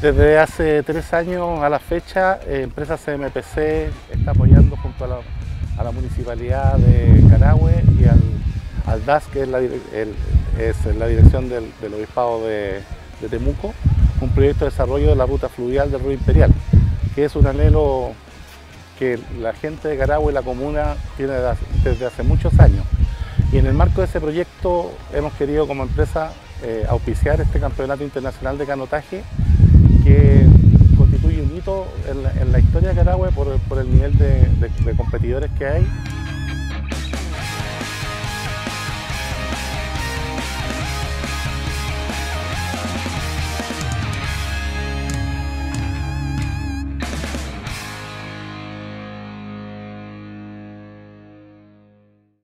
Desde hace tres años a la fecha, eh, Empresa CMPC está apoyando junto a la, Municipalidad de Carahue y al, DAS, que es la, dirección del, Obispado de, Temuco, un proyecto de desarrollo de la ruta fluvial del río Imperial, que es un anhelo que la gente de Carahue y la comuna tiene desde hace muchos años. Y en el marco de ese proyecto hemos querido como empresa eh, auspiciar este Campeonato Internacional de Canotaje constituye un hito en la, historia de Carahue por, el nivel de competidores que hay